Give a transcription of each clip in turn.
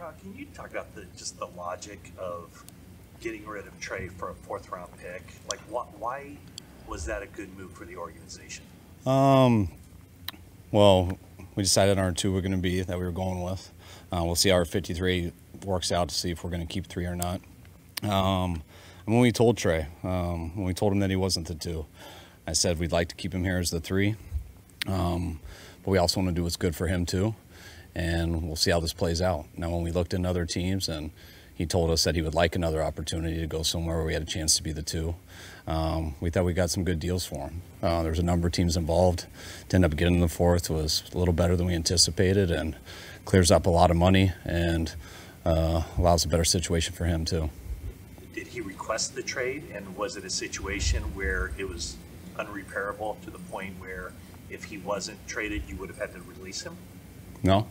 Uh, can you talk about the just the logic of getting rid of Trey for a fourth round pick? Like, wh- why was that a good move for the organization? Um, well, we decided on our two we're going to be that we were going with. Uh, we'll see how our 53 works out to see if we're going to keep three or not. Um, and when we told Trey, um, when we told him that he wasn't the two, I said we'd like to keep him here as the three, um, but we also want to do what's good for him too. And we'll see how this plays out. Now, when we looked into other teams and he told us that he would like another opportunity to go somewhere where we had a chance to be the two. Um, we thought we got some good deals for him. Uh, there was a number of teams involved. To end up getting the fourth was a little better than we anticipated and clears up a lot of money and uh, allows a better situation for him too. Did he request the trade, and was it a situation where it was unrepairable to the point where if he wasn't traded, you would have had to release him? No,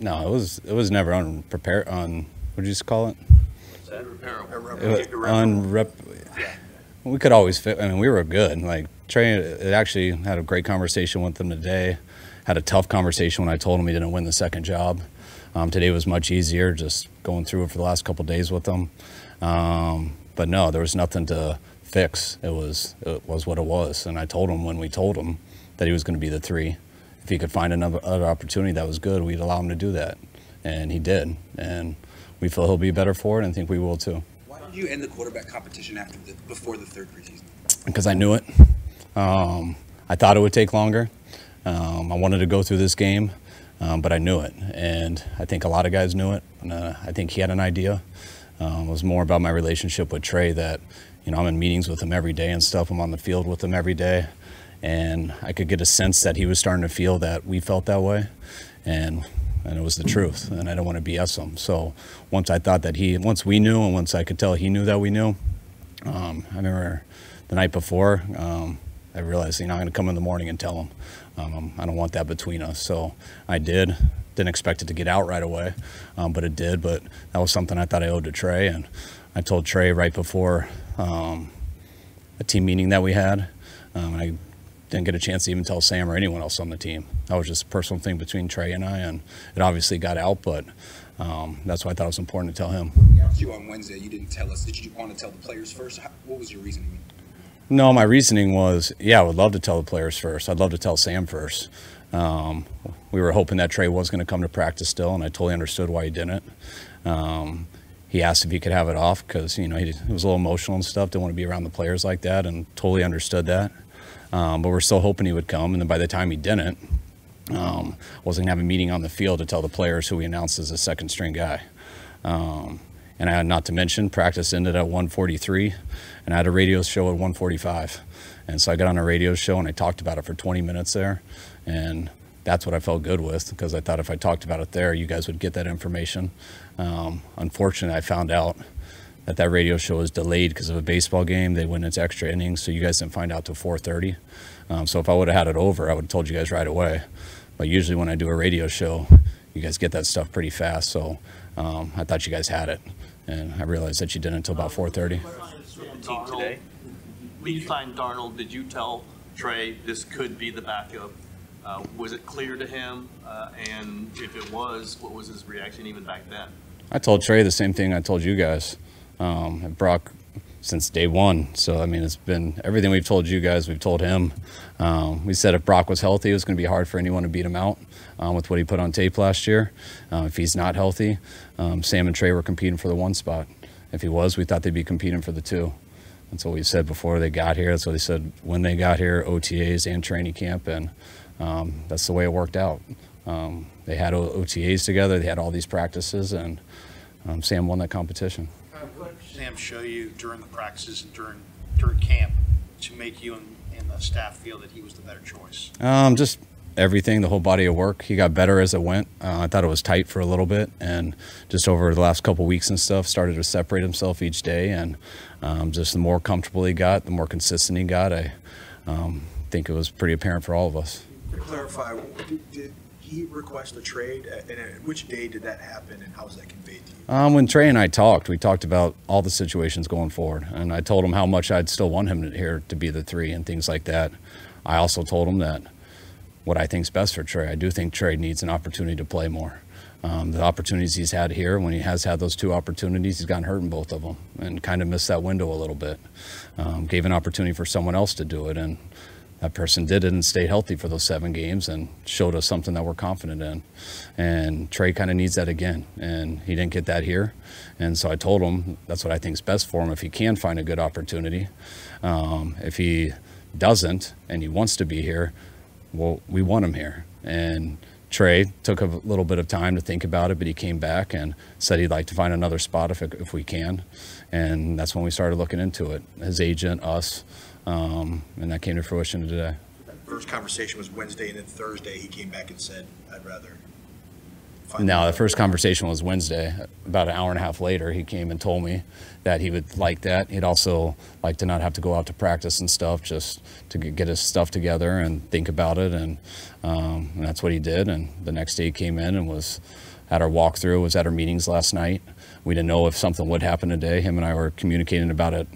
no, it was it was never unprepared. On what did you just call it? Was unrep- Yeah. we could always fit. I mean, we were good. Like Trey, it actually had a great conversation with them today. Had a tough conversation when I told him he didn't win the second job. Um, today was much easier, just going through it for the last couple days with them. Um, but no, there was nothing to fix. It was it was what it was, and I told him when we told him that he was going to be the three. If he could find another other opportunity that was good, we'd allow him to do that, and he did. And we feel he'll be better for it, and think we will too. Why did you end the quarterback competition after the before the third preseason? because I knew it. Um, I thought it would take longer. Um, I wanted to go through this game, um, but I knew it, and I think a lot of guys knew it. And, uh, I think he had an idea. Um, it was more about my relationship with Trey. That you know, I'm in meetings with him every day and stuff. I'm on the field with him every day, and I could get a sense that he was starting to feel that we felt that way, and and it was the truth. And I don't want to BS him. So once I thought that he, once we knew, and once I could tell he knew that we knew, um, I remember the night before, um, I realized, you know, I'm going to come in the morning and tell him. Um, I don't want that between us. So I did. Didn't expect it to get out right away, um, but it did. But that was something I thought I owed to Trey. And I told Trey right before um, a team meeting that we had. Um, I didn't get a chance to even tell Sam or anyone else on the team. That was just a personal thing between Trey and I. And it obviously got out, but um, that's why I thought it was important to tell him. You on Wednesday. You didn't tell us. Did you want to tell the players first? How, what was your reasoning? No, my reasoning was, yeah, I would love to tell the players first. I'd love to tell Sam first. Um, we were hoping that Trey was going to come to practice still, and I totally understood why he didn't. Um, he asked if he could have it off because you know he, he was a little emotional and stuff. Didn't want to be around the players like that, and totally understood that. Um, but we're still hoping he would come, and then by the time he didn't, um, wasn't gonna have a meeting on the field to tell the players who he announced as a second string guy. Um, and I had not to mention practice ended at 1:43, and I had a radio show at 1:45, and so I got on a radio show and I talked about it for 20 minutes there, and that's what I felt good with because I thought if I talked about it there, you guys would get that information. Um, unfortunately, I found out that that radio show was delayed because of a baseball game. They went into extra innings, so you guys didn't find out till 4:30. Um, so if I would have had it over, I would have told you guys right away. But usually when I do a radio show, you guys get that stuff pretty fast. So um, I thought you guys had it, and I realized that you didn't until about 4:30. Team today? When you signed Darnold, did you tell Trey this could be the backup? Uh, was it clear to him? Uh, and if it was, what was his reaction even back then? I told Trey the same thing I told you guys. Um, Brock since day one. So I mean, it's been everything we've told you guys. We've told him. Um, we said if Brock was healthy, it was going to be hard for anyone to beat him out um, with what he put on tape last year. Uh, if he's not healthy, um, Sam and Trey were competing for the one spot. If he was, we thought they'd be competing for the two. That's what we said before they got here. That's what they said when they got here, OTAs and training camp, and um, that's the way it worked out. Um, they had OTAs together. They had all these practices, and Sam won that competition. What Sam show you during the practices and during, during camp to make you and, and the staff feel that he was the better choice? Um, just everything, the whole body of work. He got better as it went. Uh, I thought it was tight for a little bit, and just over the last couple weeks and stuff, started to separate himself each day. And um, just the more comfortable he got, the more consistent he got. I um, think it was pretty apparent for all of us. To clarify, did, did he request a trade, Uh, and at which day did that happen, and how was that conveyed to you? Um, when Trey and I talked, we talked about all the situations going forward, and I told him how much I'd still want him to, here to be the three and things like that. I also told him that what I think's best for Trey. I do think Trey needs an opportunity to play more. Um, the opportunities he's had here, when he has had those two opportunities, he's gotten hurt in both of them and kind of missed that window a little bit. Um, gave an opportunity for someone else to do it, and that person did it and stayed healthy for those seven games and showed us something that we're confident in. And Trey kind of needs that again, and he didn't get that here. And so I told him that's what I think is best for him if he can find a good opportunity. Um, if he doesn't and he wants to be here, well, we want him here. And Trey took a little bit of time to think about it, but he came back and said he'd like to find another spot if, if we can. And that's when we started looking into it. His agent, us, um, and that came to fruition today. First conversation was Wednesday, and then Thursday, he came back and said, I'd rather. No, the first conversation was Wednesday. About an hour and a half later, he came and told me that he would like that. He'd also like to not have to go out to practice and stuff, just to get his stuff together and think about it. And, um, and that's what he did. And the next day he came in and was at our walkthrough, was at our meetings last night. We didn't know if something would happen today. Him and I were communicating about it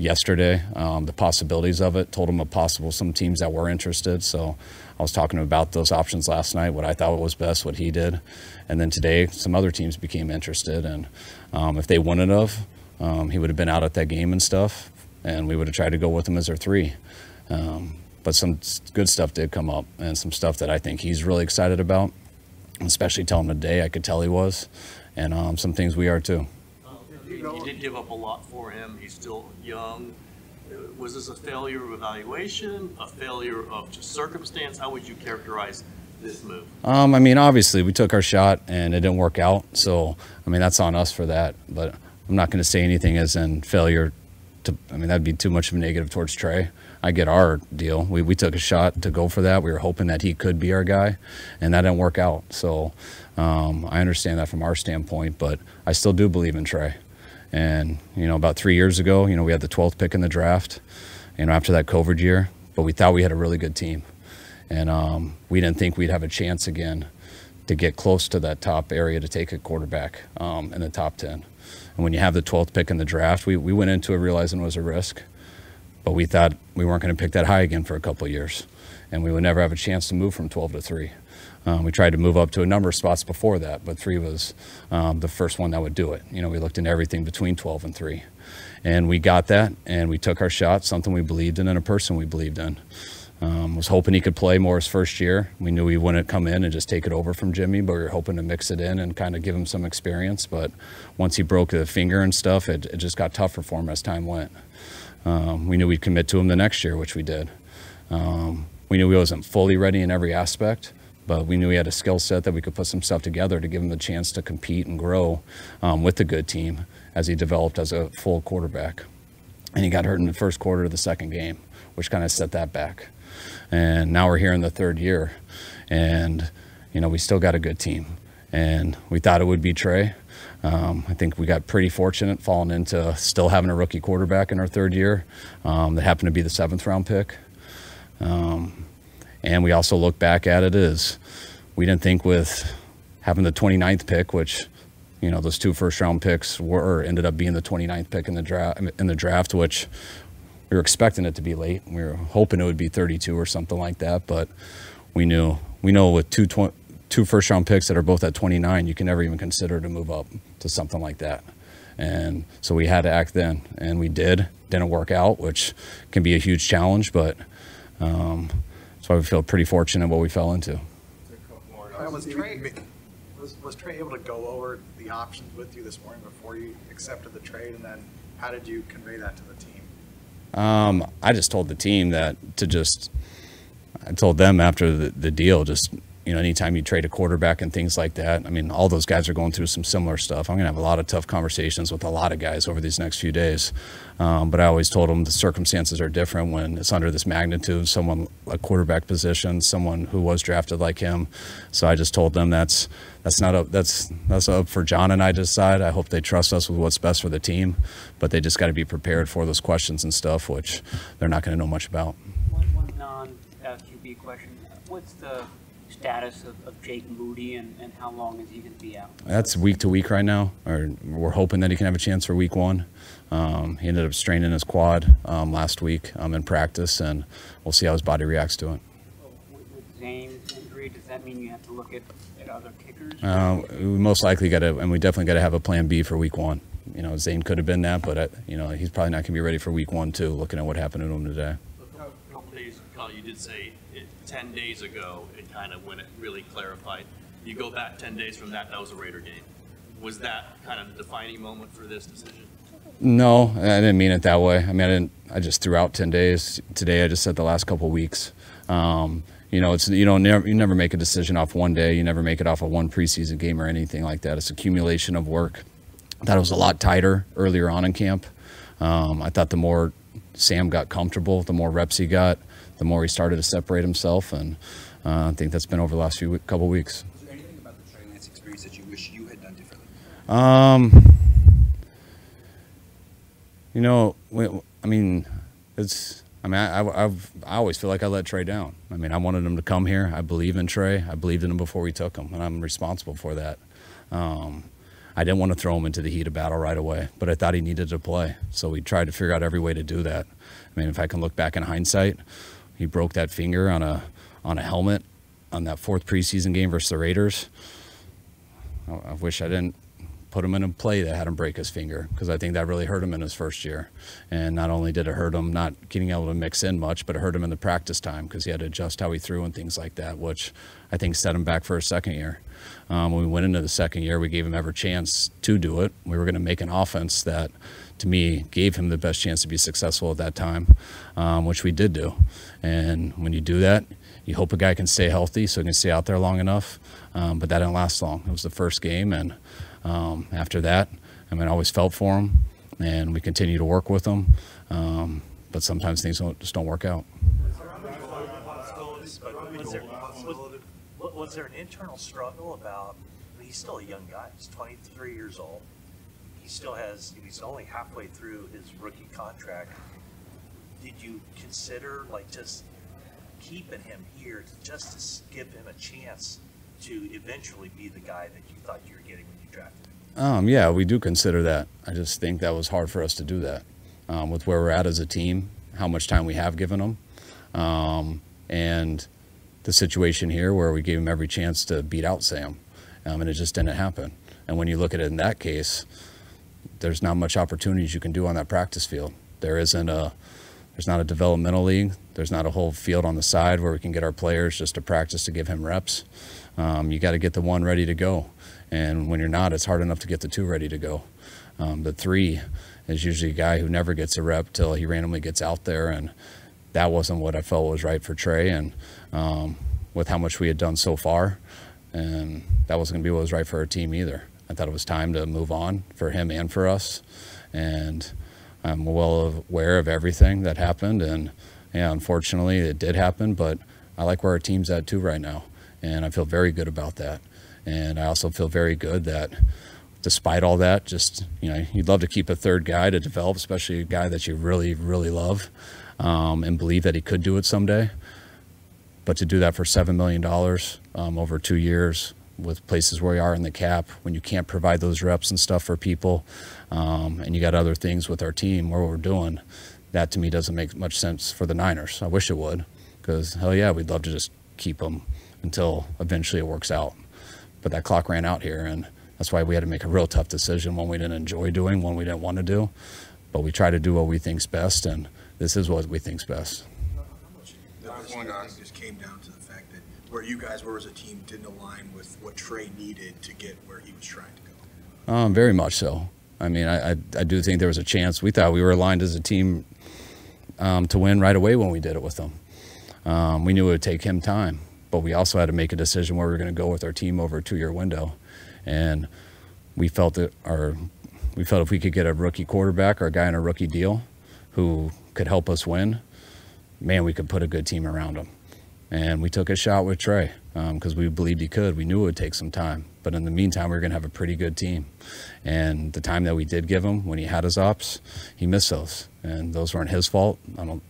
yesterday, um, the possibilities of it. Told him of possible some teams that were interested. So I was talking about those options last night, what I thought was best, what he did, and then today some other teams became interested. And um, if they wouldn't have, um, he would have been out at that game and stuff, and we would have tried to go with him as our three. Um, but some good stuff did come up, and some stuff that I think he's really excited about. Especially telling him today, I could tell he was, and um, some things we are too. You you did give up a lot for him. He's still young. Was this a failure of evaluation, a failure of just circumstance? How would you characterize this move? Um, I mean, obviously, we took our shot and it didn't work out. So, I mean, that's on us for that. But I'm not going to say anything as in failure. To, I mean, that'd be too much of a negative towards Trey. I get our deal. We, we took a shot to go for that. We were hoping that he could be our guy, and that didn't work out. So, um, I understand that from our standpoint, but I still do believe in Trey. And, you know, about three years ago, you know, we had the 12th pick in the draft, you know, after that COVID year, but we thought we had a really good team and um, we didn't think we'd have a chance again to get close to that top area to take a quarterback um, in the top 10. And when you have the 12th pick in the draft, we, we went into it realizing it was a risk, but we thought we weren't going to pick that high again for a couple years, and we would never have a chance to move from 12 to 3. Um, we tried to move up to a number of spots before that, but 3 was um, the first one that would do it. You know, we looked into everything between 12 and 3. And we got that, and we took our shot, something we believed in, and a person we believed in. Um, was hoping he could play more his first year. We knew he wouldn't come in and just take it over from Jimmy, but we were hoping to mix it in and kind of give him some experience. But once he broke the finger and stuff, it, it just got tougher for him as time went. Um, we knew we'd commit to him the next year, which we did. Um, we knew he wasn't fully ready in every aspect, but we knew he had a skill set that we could put some stuff together to give him the chance to compete and grow um, with the good team as he developed as a full quarterback. And he got hurt in the first quarter of the second game, which kind of set that back. And now we're here in the third year, and you know we still got a good team. And we thought it would be Trey. Um, I think we got pretty fortunate falling into still having a rookie quarterback in our third year um, that happened to be the seventh round pick. Um, and we also look back at it as we didn't think with having the 29th pick, which you know those two first round picks were ended up being the 29th pick in the draft in the draft, which we were expecting it to be late. We were hoping it would be 32 or something like that, but we knew we know with two tw- two first round picks that are both at 29, you can never even consider to move up to something like that. And so we had to act then, and we did. Didn't work out, which can be a huge challenge, but um, that's why we feel pretty fortunate what we fell into. Was Trey, was, was Trey able to go over the options with you this morning before you accepted the trade? And then how did you convey that to the team? Um, I just told the team that to just, I told them after the, the deal, just, you know, anytime you trade a quarterback and things like that, I mean, all those guys are going through some similar stuff. I'm going to have a lot of tough conversations with a lot of guys over these next few days. Um, but I always told them the circumstances are different when it's under this magnitude, someone, a quarterback position, someone who was drafted like him. So I just told them that's, that's not up, that's, that's up for John and I to decide. I hope they trust us with what's best for the team, but they just got to be prepared for those questions and stuff, which they're not going to know much about. One, one non-QB question. What's the status of, of Jake Moody and, and how long is he going to be out? That's week to week right now. Or we're hoping that he can have a chance for week one. Um, he ended up straining his quad um, last week um, in practice, and we'll see how his body reacts to it. With, with Zane's injury, does that that mean you have to look at, at other kickers? Uh, we most likely got to, and we definitely got to have a plan B for week one. You know, Zane could have been that, but uh, you know he's probably not going to be ready for week one too. Looking at what happened to him today. A couple days, Kyle, you did say it, ten days ago, it kind of, when it really clarified. You go back ten days from that, that was a Raider game. Was that kind of the defining moment for this decision? No, I didn't mean it that way. I mean, I didn't. I just threw out ten days. Today, I just said the last couple weeks. Um, you know, it's you know never you never make a decision off one day. You never make it off of one preseason game or anything like that. It's accumulation of work. I thought it was a lot tighter earlier on in camp. Um, I thought the more Sam got comfortable, the more reps he got, the more he started to separate himself, and uh, I think that's been over the last few couple weeks. Was there anything about the Trey Lance experience that you wish you had done differently? Um, you know, I mean, it's. I mean, I, I've, I always feel like I let Trey down. I mean, I wanted him to come here. I believe in Trey. I believed in him before we took him, and I'm responsible for that. Um, I didn't want to throw him into the heat of battle right away, but I thought he needed to play. So we tried to figure out every way to do that. I mean, if I can look back in hindsight, he broke that finger on a on a helmet on that fourth preseason game versus the Raiders. I, I wish I didn't put him in a play that had him break his finger because I think that really hurt him in his first year. And not only did it hurt him not getting able to mix in much, but it hurt him in the practice time because he had to adjust how he threw and things like that, which I think set him back for his second year. Um, when we went into the second year, we gave him every chance to do it. We were going to make an offense that, to me, gave him the best chance to be successful at that time, um, which we did do. And when you do that, you hope a guy can stay healthy so he can stay out there long enough. Um, but that didn't last long. It was the first game, and um, after that, I mean, I always felt for him, and we continue to work with him. Um, but sometimes things don't, just don't work out. Was there, an internal struggle about, he's still a young guy, he's twenty-three years old. Still has, he's only halfway through his rookie contract. Did you consider like just keeping him here to just to give him a chance to eventually be the guy that you thought you were getting when you drafted him? Um, yeah, we do consider that. I just think that was hard for us to do that um, with where we're at as a team, how much time we have given him, um, and the situation here where we gave him every chance to beat out Sam, um, and it just didn't happen. And when you look at it in that case, there's not much opportunities you can do on that practice field. There isn't a there's not a developmental league. There's not a whole field on the side where we can get our players just to practice to give him reps. Um, you got to get the one ready to go, and when you're not, it's hard enough to get the two ready to go. Um, the three is usually a guy who never gets a rep till he randomly gets out there, and that wasn't what I felt was right for Trey. And um, with how much we had done so far, and that wasn't going to be what was right for our team either. I thought it was time to move on for him and for us, and I'm well aware of everything that happened. And yeah, unfortunately, it did happen, but I like where our team's at too right now, and I feel very good about that. And I also feel very good that despite all that, just you know, you'd love to keep a third guy to develop, especially a guy that you really, really love um, and believe that he could do it someday. But to do that for seven million dollars um, over two years, with places where we are in the cap, when you can't provide those reps and stuff for people, um, and you got other things with our team, where we're doing, that to me doesn't make much sense for the Niners. I wish it would, because hell yeah, we'd love to just keep them until eventually it works out. But that clock ran out here, and that's why we had to make a real tough decision, one we didn't enjoy doing, one we didn't want to do. But we try to do what we think's best, and this is what we think's best. This one guy just came down to the fact that where you guys were as a team didn't align with what Trey needed to get where he was trying to go. Um, very much so. I mean, I, I, I do think there was a chance. We thought we were aligned as a team um, to win right away when we did it with him. Um, we knew it would take him time, but we also had to make a decision where we were going to go with our team over a two-year window, and we felt that our we felt if we could get a rookie quarterback or a guy on a rookie deal who could help us win, man, we could put a good team around him. And we took a shot with Trey because um, we believed he could. We knew it would take some time. But in the meantime, we were going to have a pretty good team. And the time that we did give him when he had his ops, he missed those. And those weren't his fault.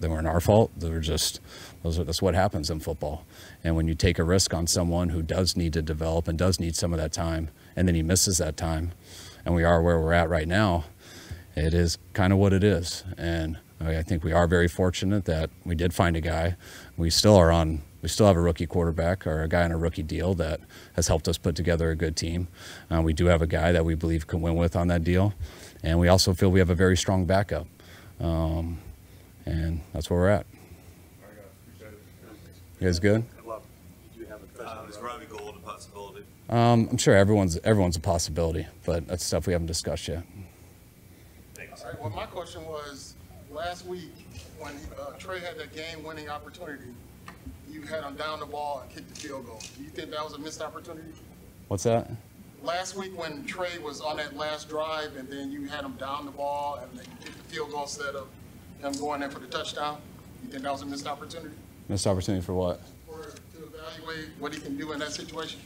They weren't our fault. They were just, those are, that's what happens in football. And when you take a risk on someone who does need to develop and does need some of that time, and then he misses that time, and we are where we're at right now, it is kind of what it is. And I think we are very fortunate that we did find a guy. We still are on we still have a rookie quarterback or a guy on a rookie deal that has helped us put together a good team. Uh, we do have a guy that we believe can win with on that deal, and we also feel we have a very strong backup. Um, and that's where we're at. You guys good? I'd love, did you have a question? Uh, is Robbie Gould a possibility? Um, I'm sure everyone's everyone's a possibility, but that's stuff we haven't discussed yet. Thanks. All right, well, my question was, last week, when uh, Trey had that game-winning opportunity, you had him down the ball and kicked the field goal. Do you think that was a missed opportunity? What's that? Last week, when Trey was on that last drive, and then you had him down the ball and then you kicked the field goal instead of him going in for the touchdown, you think that was a missed opportunity? Missed opportunity for what? For, to evaluate what he can do in that situation?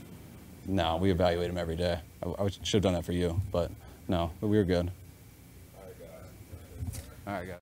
No, we evaluate him every day. I, I should have done that for you, but no, we were good. All right, guys. All right, guys.